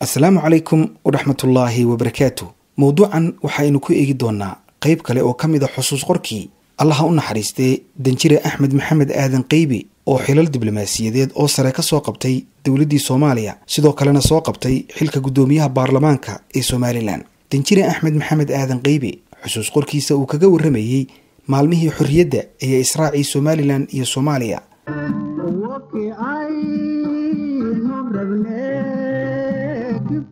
asalaamu calaykum waraxmatullaahi wabarakaatu mowduucan waxaynu ku eegi doonaa qayb kale oo ka mid a xusuus qorkii allaha u naxariistee danjire axmed maxamed aadan qeybe oo xilal diblomaasiyadeed oo sare ka soo qabtay dowladdii soomaaliya sidoo kalena soo qabtay xilka guddoomiyaha baarlamaanka ee somalilan danjire axmed maxamed aadan qeybe xusuus qorkiisa uu kaga warramayey maalmihii xorriyadda ee israacii somalilan iyo soomaaliya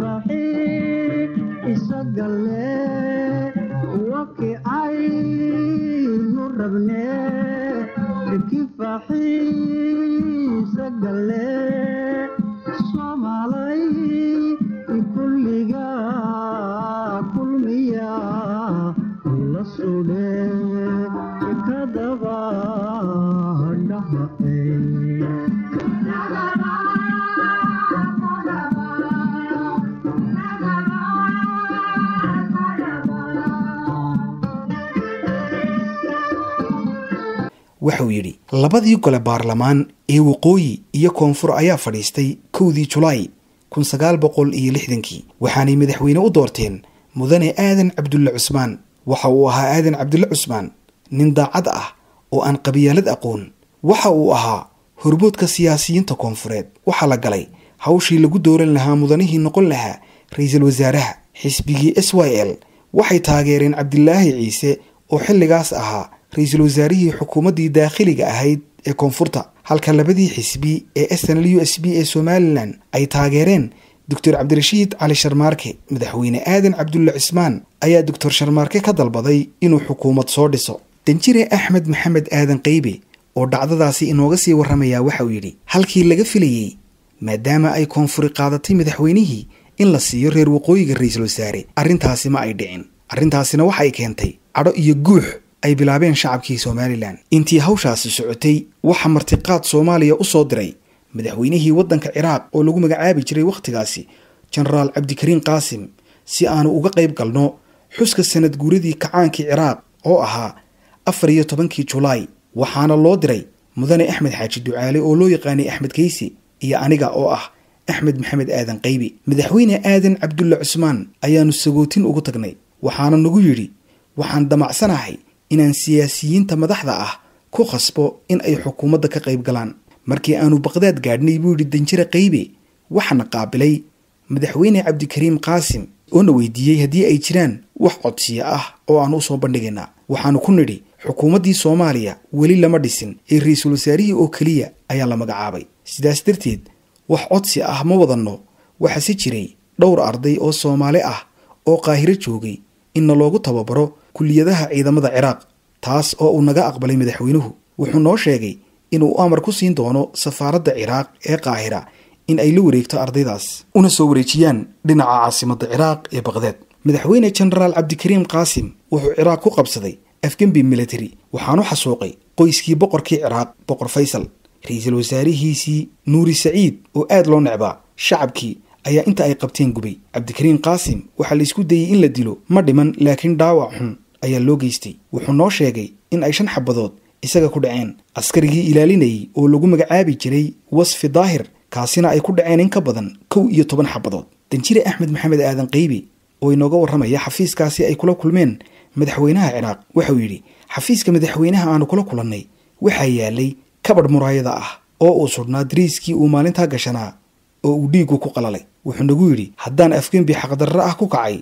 raxiiq isaga leh wakicaynu rabnee kifaaxi waxauu yidhi labadii gole baarlamaan ee waqooyi iyo koonfur ayaa fadhiistay kowdii julaay waxaanay madaxweyne u doorteen mudane aadan cabdulle cusmaan. Waxa uu ahaa aadan cabdulle cusmaan nin daacad ah oo aan qabyaalad aqoon. Waxa uu ahaa hormoodka siyaasiyiinta koonfureed. Waxaa la galay hawshii lagu dooran lahaa mudanihii noqon lahaa ra'iisul wasaaraha xisbigii s y l. Waxay taageereen cabdilaahi ciise oo xilligaas ahaa ra'iisul wasaarihii xukuumaddii daakhiliga ahayd ee koonfurta halka labadii xisbi ee snl u s b ee somalilan ay taageereen doctor cabdirashiid cali sharmaarke madaxweyne aadan cabdulle cismaan ayaa doctor sharmaarke ka dalbaday inuu xukuumad soo dhiso. Danjire axmed maxamed aadan qeybe oo dhacdadaasi inooga sii warramayaa waxa uu yidhi halkii laga filayey maadaama ay koonfuri qaadatay madaxweynihii in la siiyo reer waqooyiga ra'iisul wasaare arrintaasi ma ay dhicin. Arrintaasina waxa ay keentay cadho iyo guux ay bilaabeen shacabkii somalilan. Intii hawshaasi socotay waxaa martiqaad soomaaliya u soo diray. Madaxweynihii waddanka ciraaq oo lagu magacaabi jiray wakhtigaasi jenaraal cabdikariin qaasim si aanu uga qayb galno xuska sanad guuradii kacaankii ciraaq oo ahaa afar iyo tobankii julaay waxaana loo diray mudane axmed xaaji ducaale oo loo yaqaanay axmed keysi iyo aniga oo ah axmed maxamed aadan qeybi madaxweyne aadan cabdulle cusmaan ayaanu sagootin ugu tagnay waxaana nagu yidhi waxaan damacsanahay inaan siyaasiyiinta madaxda ah ku khasbo in ay xukuumadda ka qayb galaan. Markii aanu baqdaad gaadhnay buu yidhi danjire qeybe waxaana qaabilay madaxweyne cabdikariim qaasim oona weydiiyey haddii ay jiraan wax codsiya ah oo aan u soo bandhigaynaa. Waxaanu ku nidhi xukuumaddii soomaaliya weli lama dhisin ee ra'iisul wasaarihii oo keliya ayaa la magacaabay. Sidaas darteed wax codsi ah ma wadanno. Waxaase jiray dhowr arday oo soomaali ah oo qaahiro joogay inna loogu tababaro kulliyadaha ciidamada ciraaq taas oo uu naga aqbalay madaxweynuhu wuxuu noo sheegay inuu amar ku siin doono safaaradda ciraaq ee qaahira in ay la wareegto ardaydaas una soo wareejiyaan dhinaca caasimadda ciraaq ee baqdaad madaxweyne jenaraal cabdikariim qaasim wuxuu ciraaq ku qabsaday afgembi military waxaanu xasuuqay qoyskii boqorkii ciraaq boqor faysal. Ra'iisul wasaarihiisii nuuri saciid oo aad loo necbaa shacabkii ayaa inta ay qabteen gubay. Cabdikariim qaasim waxaa la isku dayey in la dilo ma dhiman laakiin dhaawac xun ayaa loo geystay. Wuxuu noo sheegay in ay shan xabadood isaga ku dhaceen. Askarigii ilaalinayay oo lagu magacaabi jiray wasfi daahir kaasina ay ku dhaceen in ka badan kow iyo toban xabadood. Danjire axmed maxamed aadan qeybi oo inooga warramaya xafiiskaasi ay kula kulmeen madaxweynaha ciraaq waxauu yidhi xafiiska madaxweynaha aanu kula kulannay waxaa yaalay kabadh muraayada ah oo uu sudhnaa dariiskii uu maalintaa gashanaa oo uu dhiigu ku qalalay. Wuxuu nagu yidhi haddaan afgembi xaqdarro ah ku kacay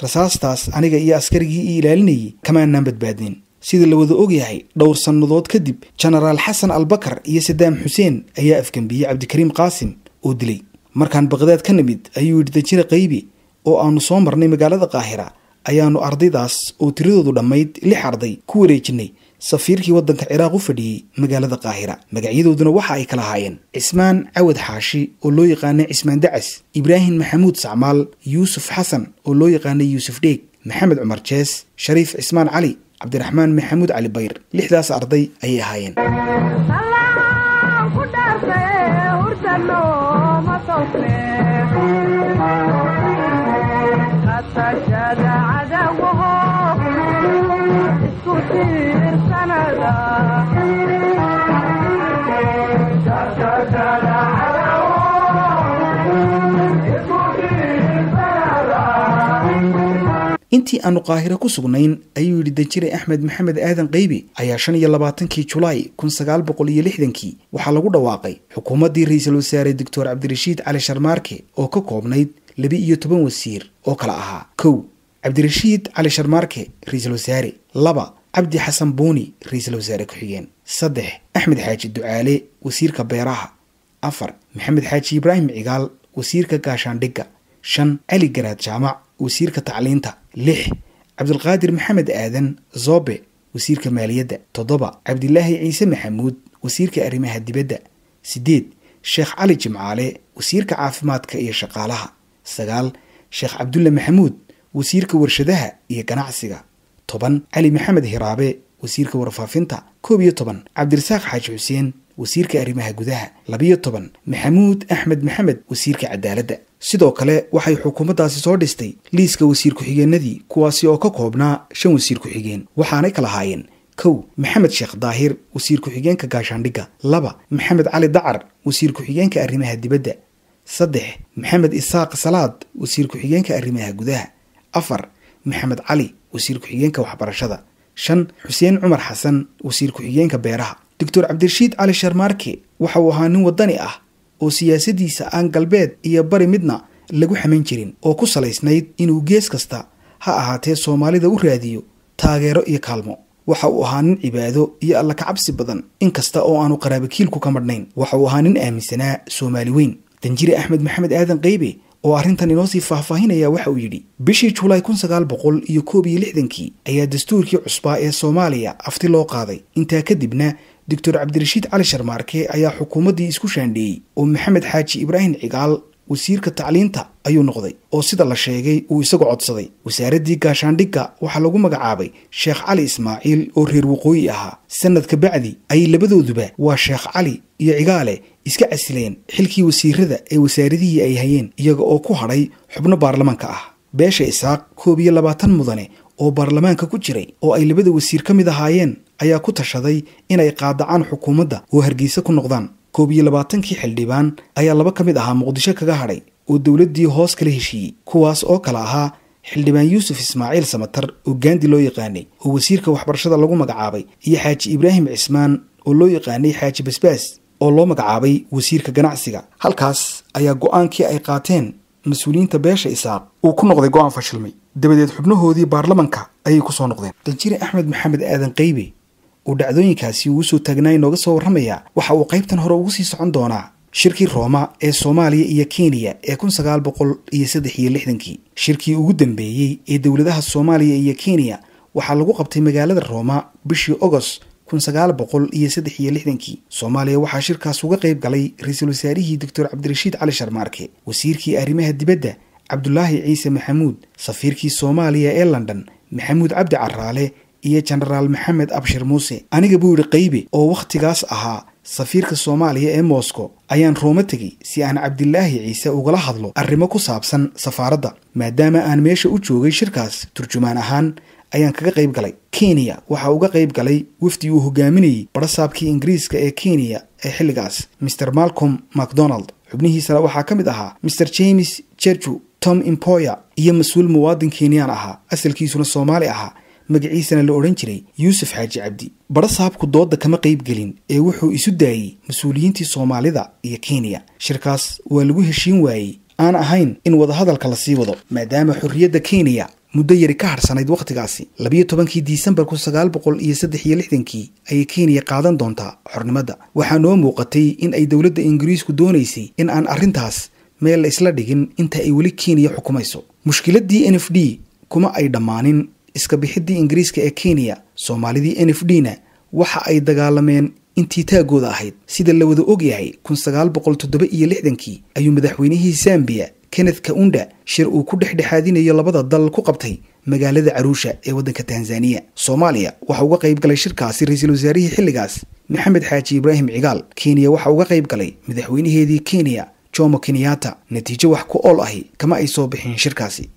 rasaastaas aniga iyo askarigii ii ilaalinayay kamaanaan badbaadnin sida la wada ogyahay dhowr sannadood kadib jenaraal xasan albakar iyo sadaam xuseen ayaa afgembiyey cabdikariim qaasim oo dilay. Markaan baqdaad ka nimid ayuu yidhi danjire qeybi oo aanu soo marnay magaalada qaahira ayaanu ardaydaas oo tiradoodu dhammayd lix arday ku wareejinay safiirkii waddanka ciraaq u fadhiyey magaalada qaahira. Magacyadooduna waxa ay kala ahaayeen cismaan cawad xaashi oo loo yaqaanay cismaan dacas ibraahim maxamuud sacmaal yuusuf xasan oo loo yaqaanay yuusuf dheeg maxamed cumar jees shariif cismaan cali cabdiraxmaan maxamuud cali bayr. Lixdaas arday ayay ahaayeen intii aanu qaahiro ku sugnayn ayuu yidhi danjire axmed maxamed aadan qaybi ayaa shan iyo labaatankii julaay kun sagaal boqol iyo lixdankii waxaa lagu dhawaaqay xukuumaddii ra'iisul wasaare doctor cabdirashiid cali sharmaarke oo ka koobnayd laba iyo toban wasiir oo kale ahaa. Kow cabdirashiid cali sharmaarke ra'iisul wasaare laba cabdi xasan buuni ra'iisul wasaare ku-xigeen. Saddex axmed xaaji ducaale wasiirka beeraha. Afar maxamed xaaji ibraahim cigaal wasiirka gaashaandhigga. Shan cali garaad jaamac wasiirka tacliinta. Lix cabdulqaadir maxamed aadan zobe wasiirka maaliyadda. Toddoba cabdilaahi ciise maxamuud wasiirka arrimaha dibadda. Siddeed sheekh cali jimcaale wasiirka caafimaadka iyo shaqaalaha. Sagaal sheekh cabdulle maxamuud wasiirka warshadaha iyo ganacsiga toban cali maxamed hiraabe wasiirka warfaafinta koob iyo toban cabdirasaaq xaaji xuseen wasiirka arrimaha gudaha labiyo toban maxamuud axmed maxamed wasiirka cadaaladda sidoo kale waxay xukuumaddaasi soo dhistay liiska wasiir ku-xigeenadii kuwaasi oo ka koobnaa shan wasiir ku-xigeen. Waxaanay kala haayeen kow maxamed sheekh daahir wasiir ku-xigeenka gaashaandhigga laba maxamed cali dacar wasiir ku-xigeenka arrimaha dibadda saddex maxamed isaaq salaad wasiir ku-xigeenka arrimaha gudaha afar maxamed cali wasiir ku-xigeenka waxbarashada. Shan xuseen cumar xasan wasiir ku-xigeenka beeraha. Doctor cabdirashiid cali sharmaarke waxa uu ahaa nin waddani ah oo siyaasadiisa aan galbeed iyo bari midna lagu xamayn jirin oo ku salaysnayd inuu gees kasta ha ahaatee soomaalida u raadiyo taageero iyo kaalmo. Waxa uu ahaa nin cibaado iyo alla kacabsi badan inkasta oo aanu qaraabakiilku ka madhnayn. Waxa uu ahaa nin aaminsanaa soomaali weyn. Danjire axmed maxamed aadan qaybe oo arrintan inoo sii faahfaahinaya waxa uu yidhi bishii julaay kun sagaal boqol iyo koob iyo lixdankii ayaa dastuurkii cusbaa ee soomaaliya afti loo qaaday. Intaa kadibna doctor cabdirashiid cali sharmaarke ayaa xukuumaddii isku shaandheeyey oo maxamed xaaji ibraahim cigaal wasiirka tacliinta ayuu noqday oo sida la sheegay uu isagu codsaday. Wasaaraddii gaashaandhigga waxaa lagu magacaabay sheekh cali ismaaciil oo reer waqooyi ahaa. Sanadka bacdi ayay labadooduba waa sheekh cali iyo cigaale iska casileen xilkii wasiirada ee wasaaradihii ay hayeen iyaga oo ku hadhay xubno baarlamaanka ah. Beesha isaaq koob iyo labaatan mudane oo baarlamaanka ku jiray oo ay labada wasiir ka mid ahaayeen ayaa ku tashaday inay qaadacaan xukuumadda oo hargeysa ku noqdaan koob iyo labaatankii xildhibaan ayaa laba ka mid ahaa muqdisho kaga hadhay oo dowladdii hoos kala heshiiyey kuwaas oo kale ahaa xildhibaan yuusuf ismaaciil samatar oo gaandi loo yaqaanay oo wasiirka waxbarashada lagu magacaabay iyo xaaji ibraahim cismaan oo loo yaqaanay xaaji basbaas oo loo magacaabay wasiirka ganacsiga. Halkaas ayaa go'aankii ay qaateen mas'uuliyiinta beesha isaaq uu ku noqday go'aan fashilmay. Dabadeed xubnahoodii baarlamanka ayay ku soo noqdeen. Danjire axmed maxamed aadan qaybe uu dhacdooyinkaasi ugu soo taagnaay nooga soo warramaya. Waxa uu qaybtan hore ugu sii socon doonaa shirkii rooma ee soomaaliya iyo kenya ee kun sagaal boqol iyo saddex iyo lixdankii. Shirkii ugu dambeeyey ee dowladaha soomaaliya iyo kenya waxaa lagu qabtay magaalada rooma bishii ogost kun sagaal boqol iyo saddex iyo lixdankii. Soomaaliya waxaa shirkaas uga qayb galay ra'iisul wasaarihii doctor cabdirashiid cali sharmaarke wasiirkii arrimaha dibadda cabdulaahi ciise maxamuud safiirkii soomaaliya ee london maxamuud cabdi caraale iyo jenaraal maxamed abshir muuse. Aniga buu yidhi qaybe oo wakhtigaas ahaa safiirka soomaaliya ee moscow ayaan rooma tegey si aan cabdilaahi ciise ugala hadlo arrimo ku saabsan safaaradda maadaama aan meesha u joogay shirkaas. Turjumaan ahaan ayaan kaga qayb galay. Kenya waxaa uga qayb galay wafdi uu hogaaminayey barasaabkii ingiriiska ee kenya ee xilligaas maer malcolm macdonald. Xubnihiisana waxaa ka mid ahaa maer james jerju tom impoyer iyo mas'uul muwaadin kenyaan ahaa. Asalkiisuna soomaali ahaa magaciisana la odhan jiray yuusuf xaaji cabdi. Barasaabku doodda kama qayb gelin ee wuxuu isu daayey mas'uuliyiintii soomaalida iyo kenya. Shirkaas waa lagu heshiin waayey. Aan ahayn in wadahadalka la sii wado maadaama xorriyadda kenya muddo yari ka harsanayd wakhtigaasi labiyo tobankii disembar kun sagaal boqol iyo saddex iyo lixdankii ayay kenya qaadan doontaa xornimada. Waxaa noo muuqatay in ay dowladda ingiriisku doonaysay in aan arrintaas meel la isla dhigin inta ay weli kenya xukumayso. Mushkiladdii n f d kuma ay dhammaanin iska bixiddii ingiriiska ee kenya soomaalidii n f d na waxa ay dagaalameen intii taagooda ahayd. Sida la wada og yahay kun sagaal boqol toddoba iyo lixdankii ayuu madaxweynihii zambiya kenneth kaunda shir uu ku dhexdhexaadinayo labada dal ku qabtay magaalada caruusha ee waddanka tanzaniya soomaaliya waxa uga qayb galay shirkaasi ra'iisul wasaarihii xilligaas maxamed xaaji ibraahim cigaal. Kenya waxa uga qayb galay madaxweynaheedii kenya jomo kenyatta. Natiijo wax ku ool ahi kama ay soo bixin shirkaasi